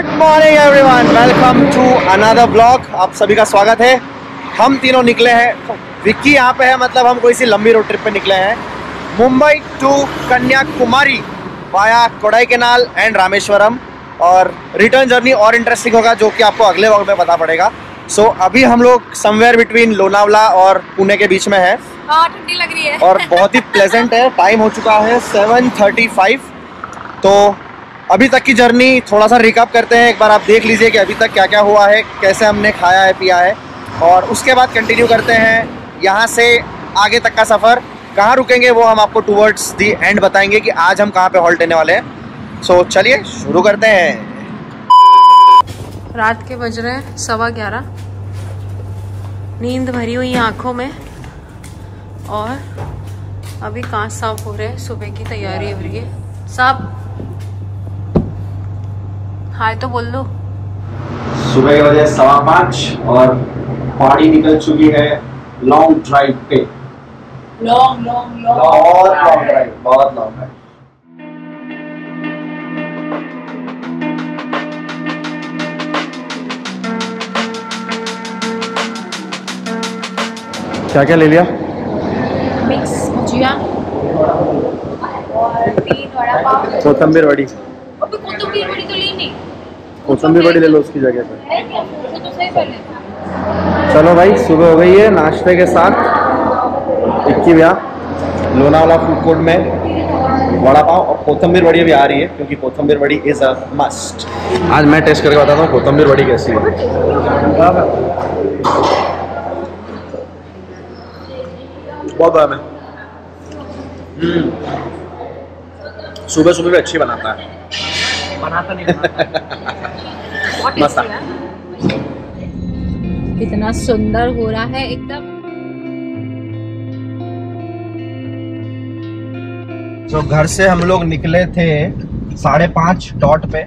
Good morning everyone welcome to another blog आप सभी का स्वागत है। हम तीनों निकले हैं। विक्की यहाँ पे है मतलब हम कोई सी लंबी रोड ट्रिप पे निकले हैं। Mumbai to Kanyakumari via Kodaikanal and Rameswaram. और रिटर्न जर्नी और इंटरेस्टिंग होगा जो कि आपको अगले वक्त में पता पड़ेगा। सो so, अभी हम लोग समवेयर बिटवीन लोनावला और पुणे के बीच में है। हाँ ठंडी लग रही है। और बहुत ही प्लेजेंट है। टाइम हो चुका है 7:35 तो अभी तक की जर्नी थोड़ा सा रिकअप करते हैं एक बार आप देख लीजिए कि अभी तक क्या क्या हुआ है कैसे हमने खाया है पिया है। और उसके बाद कंटिन्यू करते हैं यहाँ से आगे तक का सफ़र। कहाँ रुकेंगे वो हम आपको टूवर्ड्स दी एंड बताएँगे कि आज हम कहाँ पे हॉल्ट लेने वाले हैं। सो so, चलिए शुरू करते हैं। रात के बज रहे हैं सवा ग्यारह। नींद भरी हुई आँखों में। और अभी कांच साफ़ हो रहे हैं सुबह की तैयारी हो रही है साहब हाय तो बोल दो। सुबह के बजे सवा पाँच और पहाड़ी निकल चुकी है लॉन्ग ड्राइव पे। लॉन्ग लॉन्ग बहुत लॉन्ग ड्राइव बहुत लॉन्ग ड्राइव क्या क्या ले लिया? मिक्स भुजिया। और तीन वड़ा पाव। कोथम्बीर वड़ी अभी कोतंबीर बड़ी तो ली नहीं कोथम्बीर वड़ी ले लो उसकी जगह पे। क्या वो सही पहले चलो भाई सुबह हो गई है नाश्ते के साथ। इक्की भैया लोनावाला फ़ूड कोर्ट में वड़ा पाव और कोथम्बीर वड़ी भी आ रही है क्योंकि कोथम्बीर वड़ी इज़ अ मस्ट आज मैं टेस्ट करके बताता हूँ कोथम्बीर वड़ी कैसी है। बहुत बड़ा है सुबह सुबह भी अच्छी बनाता है। बनाता नहीं बहुत मस्त कितना सुंदर हो रहा है एकदम। तो घर से हम लोग निकले थे साढ़े पाँच डॉट पे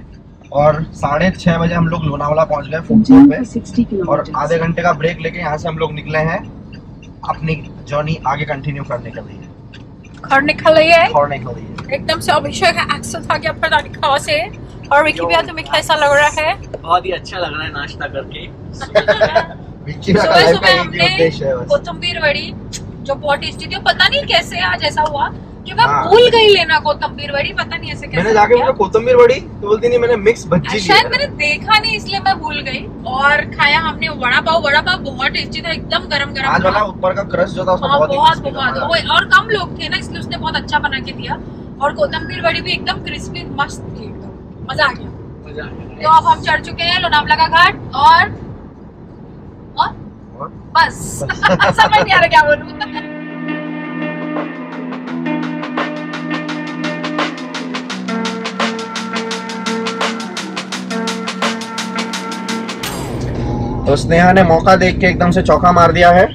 और साढ़े छः बजे हम लोग लोनावाला पहुँच गए फ़ूड कोर्ट पे। और आधे घंटे का ब्रेक लेके यहाँ से हम लोग निकले हैं अपनी जर्नी आगे कंटिन्यू करने के लिए। घर निकल रही है? लिए एकदम से अभिषेक अब पता नहीं कहाँ से। और विकी भैया तुम्हें कैसा लग रहा है। बहुत ही अच्छा लग रहा है नाश्ता करके। विक्की सुबह सुबह हमने कोथम्बीर वड़ी जो बहुत टेस्टी थी पता नहीं कैसे आज ऐसा हुआ कि मैं हाँ। भूल गई लेना कोथम्बीर वड़ी पता नहीं ऐसे कैसे मैंने जाके। कोथम्बीर वड़ी? तो बोलती नहीं मैंने मिक्स भज्जी शायद मैंने देखा नहीं इसलिए मैं भूल गई। और खाया हमने वड़ा पाव। वड़ा पाव बहुत टेस्टी था एकदम गरम गरम आज वाला ऊपर का क्रश जो था उसमें हाँ बहुत बहुत बहुत। और कम लोग थे ना इसलिए उसने बहुत अच्छा बना के दिया। और कोथम्बीर वड़ी भी एकदम क्रिस्पी मस्त थी। मज़ा आ गया। मज़ा आ गया। तो अब हम चढ़ चुके हैं लोनावला का घाट और और? और? बस। समझ नहीं आ रहा क्या बोलूँ। तो स्नेहा ने मौका देख के एकदम से चौका मार दिया है।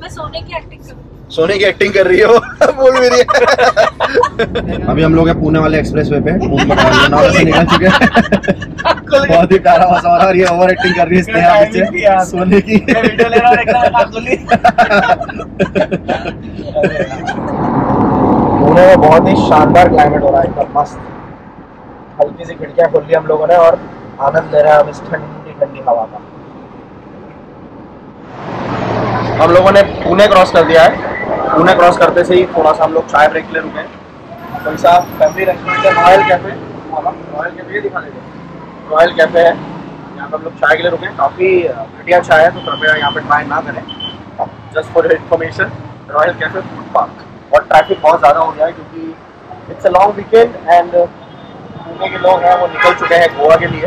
मैं सोने की सोने की एक्टिंग कर रही है वो। बोल भी रही है। अभी हम लोग हैं पुणे वाले एक्सप्रेस वे पे लोनावला से निकल चुके हैं। बहुत ही प्यारा मज़ा हो रहा है और ये ओवर एक्टिंग कर रही है स्नेहा पीछे। सोने की। वीडियो ले रहा हूँ पुणे में बहुत ही शानदार क्लाइमेट हो रहा है एकदम मस्त। हल्की सी खिड़कियाँ खोल ली हम लोगों ने और आनंद ले रहे हैं हम इस ठंडी ठंडी हवा का। हम लोगों ने पुणे क्रॉस कर दिया है। पुणे क्रॉस करते से ही थोड़ा सा हम लोग चाय ब्रेक के लिए रुके कोई सा फैमिली रेस्टोरेंट है रॉयल कैफ़े रॉयल कैफ़े ये दिखा देंगे। रॉयल कैफ़े है। यहाँ पर हम लोग चाय के लिए रुके हैं। काफ़ी घटिया चाय है तो कृपया यहाँ पर ट्राई ना करें। Just for information Royal Cafe Food Park और ट्रैफ़िक बहुत ज़्यादा हो गया है, क्योंकि it's a long weekend and Pune के लोग हैं, वो निकल चुके हैं गोवा के लिए।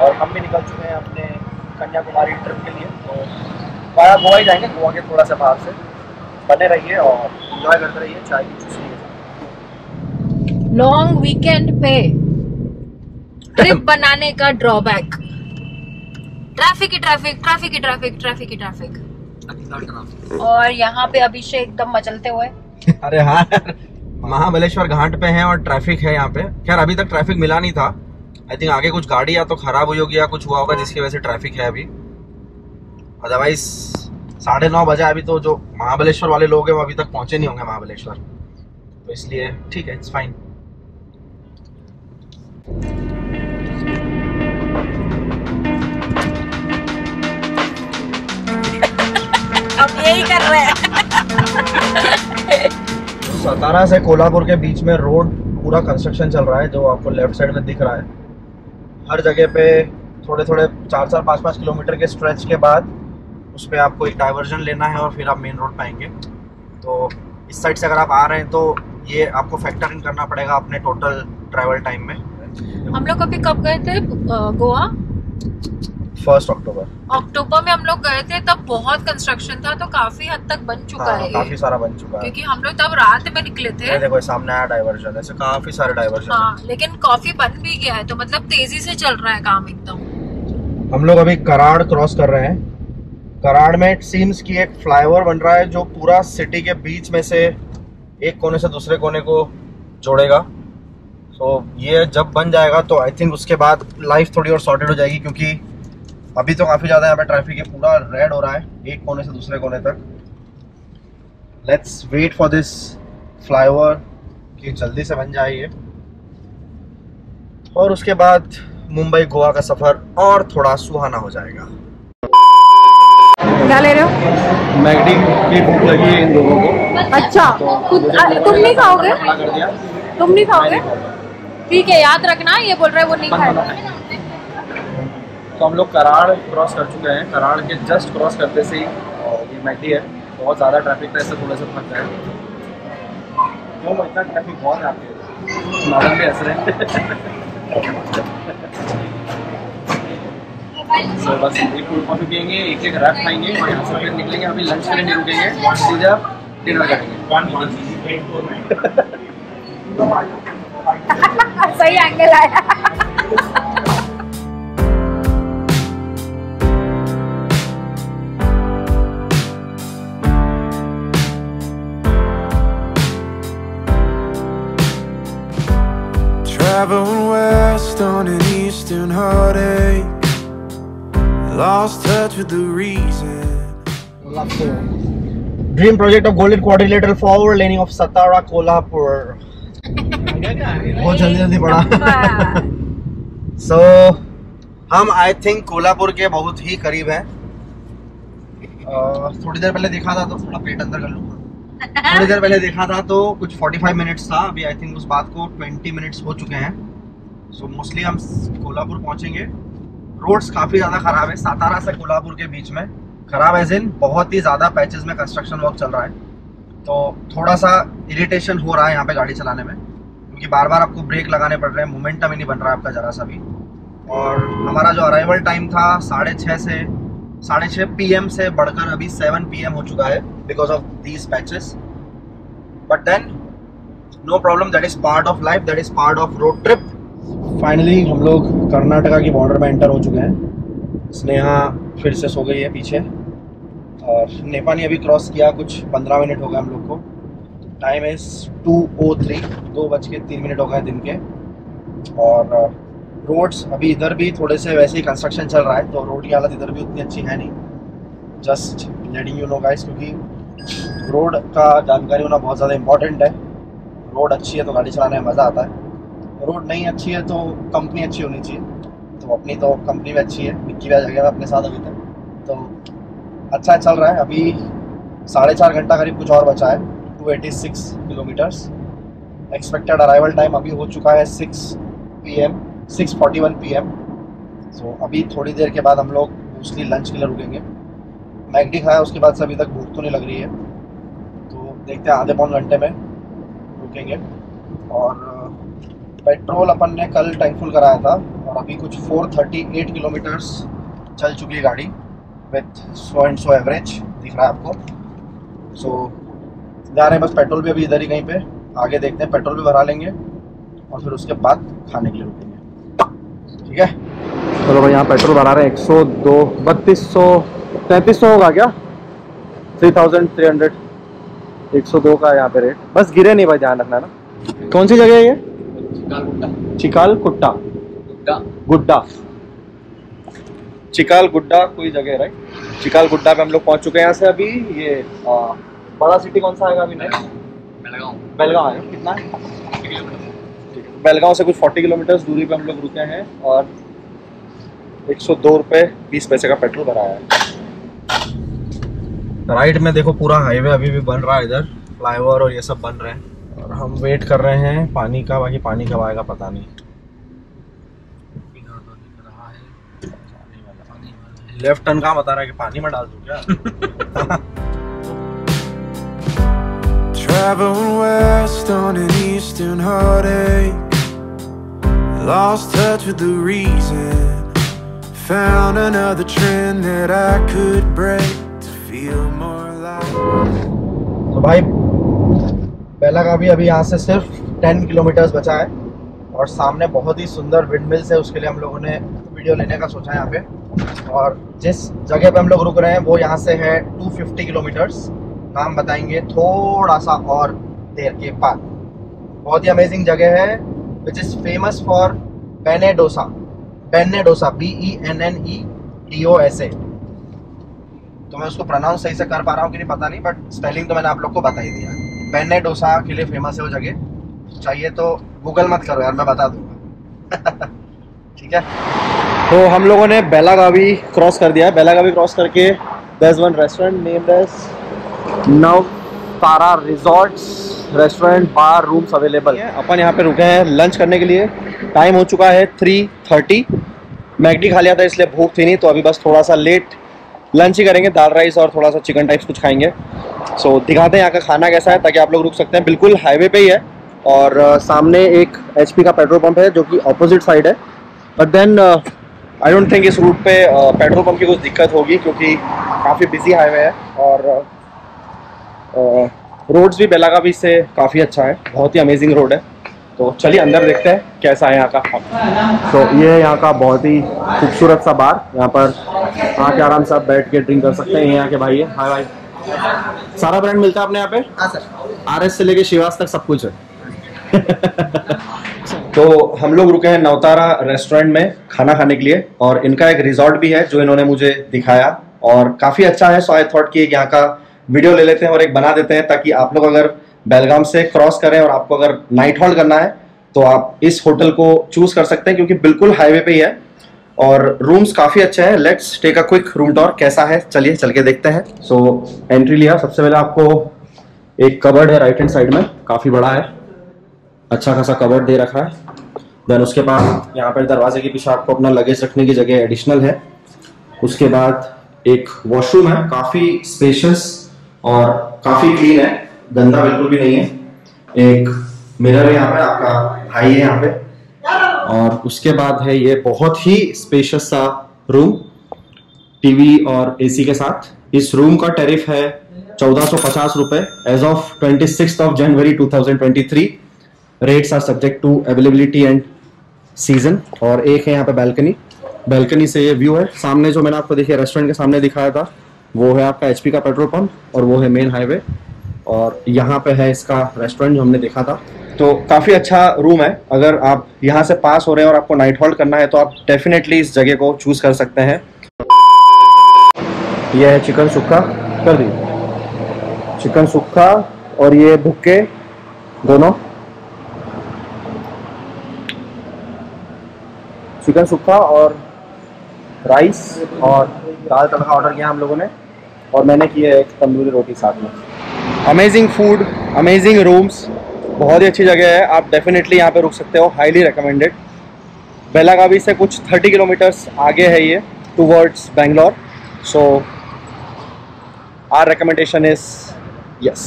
और हम भी निकल चुके हैं अपने कन्याकुमारी ट्रिप के लिए। तो गोवा ही जाएँगे, गोवा के थोड़ा सा बाहर से। बने रहिए और इंजॉय करते रहिए चाय की चुस्की के साथ लॉन्ग वीकेंड पे ट्रिप बनाने का ड्रॉबैक ट्रैफ़िक ही ट्रैफ़िक ट्रैफ़िक ही ट्रैफ़िक ट्रैफ़िक ही ट्रैफ़िक और यहाँ पे अभिषेक एकदम मचलते हुए। अरे हाँ महाबलेश्वर घाट पे हैं और ट्रैफ़िक है यहाँ पे। खैर अभी तक ट्रैफ़िक मिला नहीं था। आई थिंक आगे कुछ गाड़ी या तो खराब हुई होगी या कुछ हुआ होगा जिसकी वजह से ट्रैफ़िक है अभी। अदरवाइज़ साढ़े नौ बजे अभी तो जो महाबलेश्वर वाले लोग हैं वो अभी तक पहुँचे नहीं होंगे महाबलेश्वर। तो इसलिए ठीक है इट्स फाइन अब यही कर रहे हैं। सतारा से कोल्हापुर के बीच में रोड पूरा कंस्ट्रक्शन चल रहा है जो आपको लेफ़्ट साइड में दिख रहा है। हर जगह पे थोड़े थोड़े चार चार पाँच पाँच किलोमीटर के स्ट्रेच के बाद उस पर आपको एक डाइवर्जन लेना है और फिर आप मेन रोड पाएँगे तो इस साइड से अगर आप आ रहे हैं तो ये आपको फैक्टर इन करना पड़ेगा अपने टोटल ट्रैवल टाइम में। हम लोग अभी कब गए थे गोवा? फ़र्स्ट अक्टूबर अक्टूबर में हम लोग गए थे तब बहुत कंस्ट्रक्शन था तो काफ़ी हद तक बन चुका हाँ है काफ़ी सारा बन चुका है। क्योंकि हम लोग तब रात में निकले थे। ये देखो सामने आया डाइवर्जन ऐसे काफ़ी सारे डाइवर्जन हाँ। लेकिन काफ़ी बन भी गया है तो मतलब तेज़ी से चल रहा है काम एकदम। हम लोग अभी कराड़ क्रॉस कर रहे हैं। कराड़ में सीम्स कि एक फ्लाईओवर बन रहा है जो पूरा सिटी के बीच में से एक कोने से दूसरे कोने को जोड़ेगा। सो ये जब बन जाएगा तो आई थिंक उसके बाद लाइफ थोड़ी और सॉर्टेड हो जाएगी क्योंकि अभी तो काफ़ी ज़्यादा यहाँ पे ट्रैफ़िक है, पूरा रेड हो रहा है, एक कोने से दूसरे कोने तक। Let's wait for this flyover कि जल्दी से बन जाए और उसके बाद मुंबई गोवा का सफ़र और थोड़ा सुहाना हो जाएगा। क्या ले रहे हो? मैगडी की भूख लगी है इन लोगों को। अच्छा खुद तुम नहीं खाओगे? तुम नहीं खाओगे? ठीक है याद रखना ये बोल रहा है वो नहीं खाएगा। तो हम लोग कराड़ क्रॉस कर चुके हैं। कराड़ के जस्ट क्रॉस करते से ही और ये मैगडी है। बहुत ज़्यादा ट्रैफ़िक था इससे थोड़े से फंस गए क्यों इतना ट्रैफ़िक बहुत है आपके। मैडम भी हंस रहे हैं बस एक कोल्ड कॉफ़ी पियेंगे एक एक रैप खाएँगे और यहाँ से फिर निकलेंगे अभी लंच के लिए नहीं रुकेंगे सीधा डिनर करेंगे। सही एंगल आया। Traveling west on an eastern heartache. Lost touch with the reason. Dream project of golden quadrilateral forward laning of Satara Kolhapur बहुत जल्दी जल्दी पड़ा सो हम आई थिंक कोल्हापुर के बहुत ही करीब हैं। अह, थोड़ी देर पहले देखा था तो थोड़ा पेट अंदर कर लूँगा। थोड़ी देर पहले देखा था तो कुछ 45 मिनट्स था। अभी आई थिंक उस बात को 20 मिनट्स हो चुके हैं। सो मोस्टली हम कोल्हापुर पहुँचेंगे। रोड्स काफ़ी ज़्यादा ख़राब है। सातारा से कोल्हापुर के बीच में। ख़राब एज इन बहुत ही ज़्यादा पैचेस में कंस्ट्रक्शन वर्क चल रहा है। तो थोड़ा सा इरिटेशन हो रहा है यहाँ पे गाड़ी चलाने में। क्योंकि बार बार आपको ब्रेक लगाने पड़ रहे हैं। मोमेंटम ही नहीं बन रहा है आपका ज़रा सा भी। और हमारा जो अराइवल टाइम था साढ़े छः से, साढ़े छः पी से बढ़कर अभी सेवन पी हो चुका है because of these patches but then no problem that is part of life that is part of road trip finally हम लोग कर्नाटका की बॉर्डर में एंटर हो चुके हैं। स्नेहा फिर से सो गई है पीछे। और नेपाल ने अभी क्रॉस किया, कुछ पंद्रह मिनट हो गए हम लोग को। Time is two o three दो बज के तीन मिनट हो गए दिन के। और रोड्स अभी इधर भी थोड़े से वैसे ही कंस्ट्रक्शन चल रहा है तो रोड की हालत इधर भी उतनी अच्छी है नहीं। Just letting you know guys क्योंकि रोड का जानकारी होना बहुत ज़्यादा इंपॉर्टेंट है। रोड अच्छी है तो गाड़ी चलाने में मज़ा आता है। रोड नहीं अच्छी है तो कंपनी अच्छी होनी चाहिए। तो अपनी तो कंपनी भी अच्छी है निक्की आ जाएगा अपने साथ अभी तक। तो अच्छा चल रहा है। अभी साढ़े चार घंटा करीब कुछ और बचा है two eighty six kilometers expected arrival time अभी हो चुका है six P M six forty one P M so अभी थोड़ी देर के बाद हम लोग मोस्टली लंच के लिए रुकेंगे। मैगडी खाया, उसके बाद से अभी तक भूख तो नहीं लग रही है। तो देखते हैं आधे पौन घंटे में रुकेंगे। और पेट्रोल अपन ने कल टैंक फुल कराया था और अभी कुछ 438 किलोमीटर्स चल चुकी है गाड़ी with so and so average दिख रहा है आपको। सो so, जा रहे हैं बस पेट्रोल भी अभी इधर ही कहीं पे। आगे देखते हैं पेट्रोल भी भरा लेंगे और फिर उसके बाद खाने के लिए रुकेंगे। ठीक है? चलो भाई यहाँ पेट्रोल भरा रहे हैं एक सौ दो बत्तीस सौ तैंतीस सौ होगा क्या? थ्री थाउज़ेंड थ्री हंड्रेड एक सौ दो का यहाँ पे रेट बस गिरे नहीं भाई ध्यान रखना ना। कौन सी जगह है ये? चिकाल कुट्टा गुड्डा चिकाल गुड्डा कोई जगह है राइट चिकाल गुड्डा पे हम लोग पहुँच चुके हैं यहाँ से अभी। ये आ, बड़ा सिटी कौन सा आएगा अभी नेक्स्ट बेलगांव। है। कितना है? है। बेलगांव से कुछ 40 किलोमीटर दूरी पे हम लोग रुके हैं और एक सौ दो रुपये बीस पैसे का पेट्रोल भराया है। राइट में देखो पूरा हाईवे अभी भी बन रहा है इधर। फ्लाईओवर और ये सब बन रहे हैं। और हम वेट कर रहे हैं पानी का बाकी पानी कब आएगा पता नहीं लेफ़्ट टर्न कहाँ बता रहा है कि पानी में डाल दूँ क्या Traveling west on an eastern heartache. Lost touch with the reason. Found another trend that I could break to feel more alive. तो भाई बेला का भी अभी यहाँ से सिर्फ़ 10 किलोमीटर्स बचा है और सामने बहुत ही सुंदर विंड मिल्स है, उसके लिए हम लोगों ने वीडियो लेने का सोचा है यहाँ पे। और जिस जगह पे हम लोग रुक रहे हैं, वो यहाँ से है 250 किलोमीटर्स नाम बताएँगे थोड़ा सा और देर के बाद। बहुत ही अमेजिंग जगह है which is famous for benne dosa benne dosa B E N N E D O S A तो मैं उसको प्रोनाउंस सही से कर पा रहा हूँ कि नहीं पता नहीं बट स्पेलिंग तो मैंने आप लोग को बता ही दिया बेने डोसा के लिए फ़ेमस है वो जगह। चाहिए तो गूगल मत करो यार, मैं बता दूँगा। ठीक है? तो हम लोगों ने बेलागावी क्रॉस कर दिया है। बेलागावी क्रॉस करके दस one restaurant named as Navtara resorts restaurant bar rooms available है अपन यहाँ पे रुके हैं लंच करने के लिए। टाइम हो चुका है थ्री थर्टी मैगडी खा लिया था, इसलिए भूख थी नहीं तो अभी बस थोड़ा सा लेट लंच ही करेंगे। दाल राइस और थोड़ा सा चिकन टाइप्स कुछ खाएँगे। सो so, दिखाते हैं यहाँ का खाना कैसा है ताकि आप लोग रुक सकते हैं। बिल्कुल हाईवे पे ही है और uh, सामने एक एच का पेट्रोल पंप है जो कि अपोजिट साइड है। But then I don't think इस रूट पे पेट्रोल पंप की कुछ दिक्कत होगी क्योंकि काफ़ी बिज़ी हाईवे है और रोड्स भी बेलागावी से काफ़ी अच्छा है। बहुत ही अमेजिंग रोड है। तो चलिए अंदर देखते हैं कैसा है यहाँ का। तो ये है यहाँ का बहुत ही खूबसूरत सा बार यहाँ पर आके आराम से आप बैठ के ड्रिंक कर सकते हैं। यहाँ के भाई है। हाय भाई सारा ब्रांड मिलता है अपने यहाँ पे? हाँ आर एस से लेके शिवास तक सब कुछ है। तो हम लोग रुके हैं नवतारा रेस्टोरेंट में खाना खाने के लिए और इनका एक रिजॉर्ट भी है जो इन्होंने मुझे दिखाया और काफ़ी अच्छा है सो आई थॉट कि एक यहाँ का वीडियो ले लेते हैं और एक बना देते हैं ताकि आप लोग अगर बेलगाम से क्रॉस करें और आपको अगर नाइट हॉल्ट करना है तो आप इस होटल को चूज़ कर सकते हैं क्योंकि बिल्कुल हाईवे पे ही है। और रूम्स काफ़ी अच्छे हैं। Let's take a quick room tour कैसा है? चलिए चल के देखते हैं। सो so, एंट्री लिया। सबसे पहले आपको एक कबर्ड है राइट हैंड साइड में। काफ़ी बड़ा है। अच्छा खासा कबर्ड दे रखा है। देन उसके बाद यहाँ पर दरवाजे के पीछे आपको अपना लगेज रखने की जगह एडिशनल है। उसके बाद एक वॉशरूम है। काफ़ी स्पेशियस और काफ़ी क्लीन है। गंदा बिल्कुल भी नहीं है। एक मिरर यहाँ पे आपका भाई है यहाँ पे। और उसके बाद है ये बहुत ही स्पेशस सा रूम टीवी और एसी के साथ। इस रूम का टैरिफ है चौदह सौ पचास रुपए as of twenty six of January two thousand twenty three rates are subject to availability and season और एक है यहाँ पे बैल्कनी बैल्कनी से ये व्यू है। सामने जो मैंने आपको देखिए रेस्टोरेंट के सामने दिखाया था, वो है आपका एचपी का पेट्रोल पंप और वो है मेन हाईवे और यहाँ पे है इसका रेस्टोरेंट जो हमने देखा था। तो काफ़ी अच्छा रूम है। अगर आप यहाँ से पास हो रहे हैं और आपको नाइट हॉल्ट करना है तो आप डेफिनेटली इस जगह को चूज़ कर सकते हैं। यह है चिकन सुक्का। कर दी। चिकन सुक्का और ये भुक्के दोनों। चिकन सुक्का और राइस और दाल तड़का ऑर्डर किया हम लोगों ने। और मैंने किया एक तंदूरी रोटी साथ में। अमेजिंग फ़ूड अमेजिंग रूम्स बहुत ही अच्छी जगह है, आप डेफिनेटली यहाँ पे रुक सकते हो हाईली रिकमेंडेड बेलागावी से कुछ 30 किलोमीटर्स आगे है ये towards Bangalore so our recommendation is yes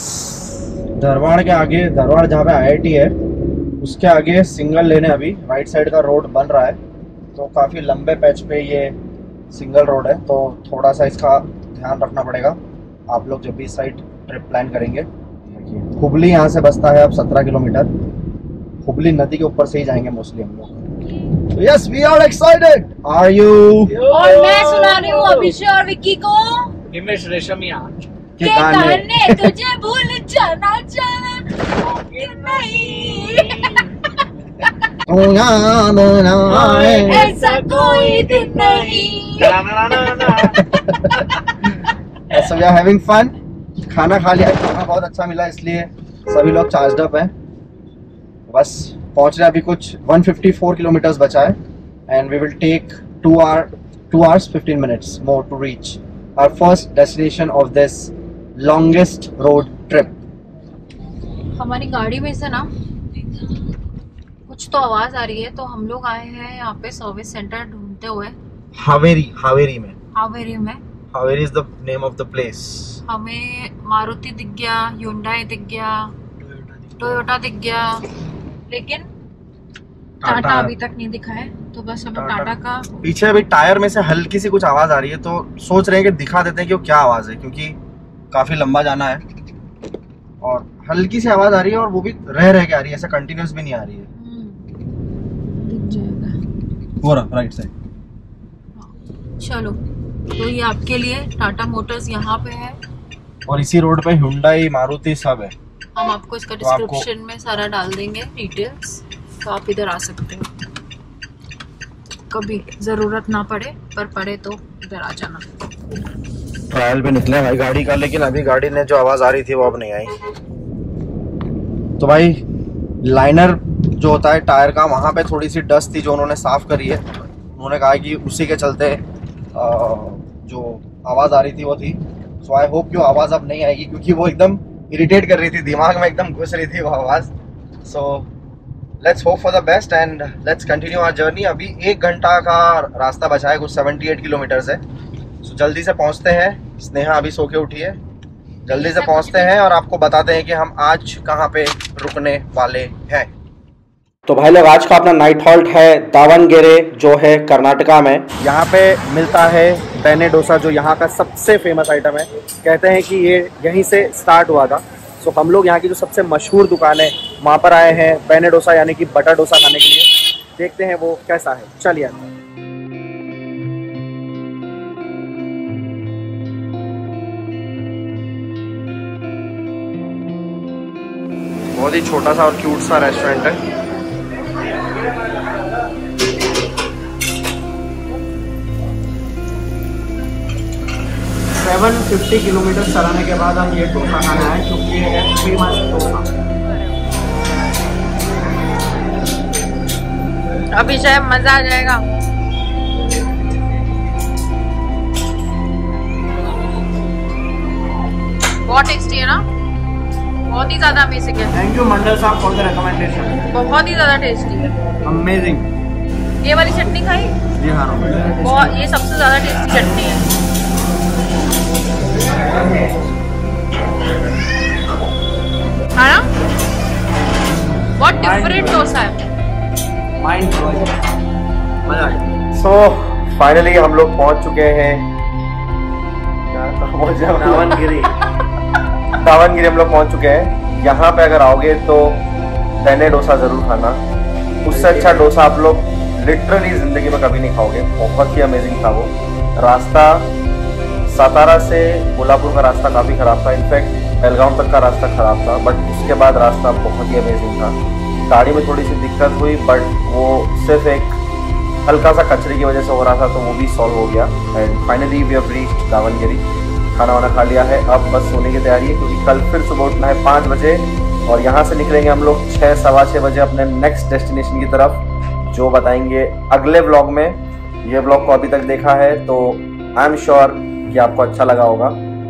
Dharwad के आगे, धरवाड़ जहाँ पे आईआईटी है, उसके आगे सिंगल लेने अभी राइट साइड का रोड बन रहा है. तो काफ़ी लंबे पैच पे ये सिंगल रोड है तो थोड़ा सा इसका ध्यान रखना पड़ेगा. आप लोग जब भी साइड ट्रिप प्लान करेंगे हुबली यहाँ से बसता है अब सत्रह किलोमीटर। हुबली नदी के ऊपर से ही जाएँगे मोस्टली हम लोग। Yes we are excited are you और मैं सुना रही हूँ अभिषेक और विक्की को। हिमेश रेशमिया के गाने तुझे भूल जाना नहीं। ऐसा कोई दिन नहीं। So we are having fun खाना खा लिया खाना बहुत अच्छा मिला इसलिए सभी लोग चार्ज अप हैं। बस पहुँच रहे अभी कुछ 154 किलोमीटर्स बचा है। And we will take two hour two hours 15 minutes more to reach our first destination of this longest road trip हमारी गाड़ी में से ना कुछ तो आवाज़ आ रही है तो हम लोग आए हैं यहाँ पे सर्विस सेंटर ढूंढते हुए। हावेरी हावेरी में। हावेरी में। Haveri is the name of the place हमें मारुति दिख गया युंडाई दिख गया टोयोटा दिख गया लेकिन टाटा टाटा। अभी तक नहीं दिखा है तो बस हमें टाटा। टाटा का पीछे अभी टायर में से हल्की सी कुछ आवाज़ आ रही है तो सोच रहे हैं कि दिखा देते हैं कि वो क्या आवाज़ है क्योंकि काफ़ी लंबा जाना है। और हल्की सी आवाज़ आ रही है और वो भी रह रह के आ रही है ऐसा कंटिन्यूस भी नहीं आ रही है। हम्म, दिख जाएगा। हो रहा राइट साइड चलो। तो ये आपके लिए टाटा मोटर्स यहाँ पे है। और इसी रोड पे हुंडई मारुति सब है। हम आपको इसका तो डिस्क्रिप्शन में सारा डाल देंगे डिटेल्स तो आप इधर आ सकते हो। कभी ज़रूरत ना पड़े पर पड़े तो इधर आ जाना। ट्रायल पे निकले भाई गाड़ी का लेकिन अभी गाड़ी ने जो आवाज़ आ रही थी वो अब नहीं आई। तो भाई लाइनर जो होता है टायर का वहाँ पे थोड़ी सी डस्ट थी जो उन्होंने साफ़ करी है। उन्होंने कहा कि उसी के चलते अ, जो आवाज़ आ रही थी वो थी। सो आई होप कि वो आवाज़ अब नहीं आएगी क्योंकि वो एकदम इरिटेट कर रही थी दिमाग में एकदम घुस रही थी वो आवाज़। So let's hope for the best and let's continue our journey अभी एक घंटा का रास्ता बचा है कुछ 78 किलोमीटर है। सो so, जल्दी से पहुँचते हैं। स्नेहा अभी सो के उठी है। जल्दी से पहुँचते हैं। और आपको बताते हैं कि हम आज कहाँ पे रुकने वाले हैं। तो भाई लोग आज का अपना नाइट हॉल्ट है दावनगेरे जो है कर्नाटका में। यहाँ पे मिलता है बेने डोसा जो यहाँ का सबसे फ़ेमस आइटम है। कहते हैं कि ये यहीं से स्टार्ट हुआ था। सो हम लोग यहाँ की जो सबसे मशहूर दुकान है वहाँ पर आए हैं बेने डोसा यानी कि बटर डोसा खाने के लिए। देखते हैं वो कैसा है। चलिए बहुत ही छोटा सा और क्यूट सा रेस्टोरेंट है। सेवन फिफ्टी किलोमीटर चलाने के बाद हम ये डोसा खाना है क्योंकि ये है फ़ेमस डोसा अभी शायद मज़ा आ जाएगा। बहुत टेस्टी है ना? बहुत ही ज़्यादा अमेजिंग है। थैंक यू मंडल साहब फॉर द रिकमेंडेशन बहुत ही ज़्यादा टेस्टी है। अमेजिंग ये वाली चटनी खाई? जी हाँ बहुत ये सबसे ज़्यादा टेस्टी चटनी है। है? ना बहुत डिफरेंट डोसा है? सो फाइनली हम लोग पहुँच चुके हैं। दावनगिरी। दावनगिरी हम लोग पहुँच चुके हैं। यहाँ पे अगर आओगे तो बेने डोसा ज़रूर खाना। उससे अच्छा डोसा आप लोग लिटरली ज़िंदगी में कभी नहीं खाओगे। बहुत ही अमेजिंग था वो। रास्ता सातारा से कोल्हापुर का रास्ता काफ़ी ख़राब था। इनफैक्ट बेलगांव तक का रास्ता ख़राब था बट उसके बाद रास्ता बहुत ही अमेजिंग था। गाड़ी में थोड़ी सी दिक्कत हुई बट वो सिर्फ़ एक हल्का सा कचरे की वजह से हो रहा था तो वो भी सॉल्व हो गया। And finally we have reached Davangere. खाना वाना खा लिया है। अब बस सोने की तैयारी है, क्योंकि कल फिर सुबह उठना है पाँच बजे, और यहाँ से निकलेंगे हम लोग छः, सवा छः बजे अपने नेक्स्ट डेस्टिनेशन की तरफ़, जो बताएँगे अगले ब्लॉग में। ये ब्लॉग को अभी तक देखा है तो आई एम श्योर कि आपको अच्छा लगा होगा।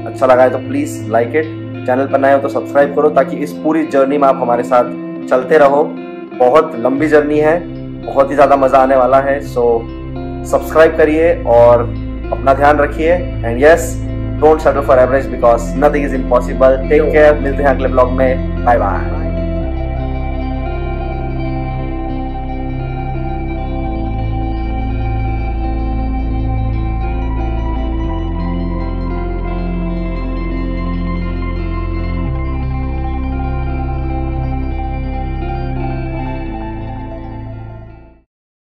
अच्छा लगा है तो प्लीज़ लाइक इट चैनल पर नए हो तो सब्सक्राइब करो ताकि इस पूरी जर्नी में आप हमारे साथ चलते रहो। बहुत लंबी जर्नी है बहुत ही ज़्यादा मज़ा आने वाला है सो सब्सक्राइब करिए और अपना ध्यान रखिए। And yes don't settle for average because nothing is impossible take care मिलते हैं अगले ब्लॉग में। Bye bye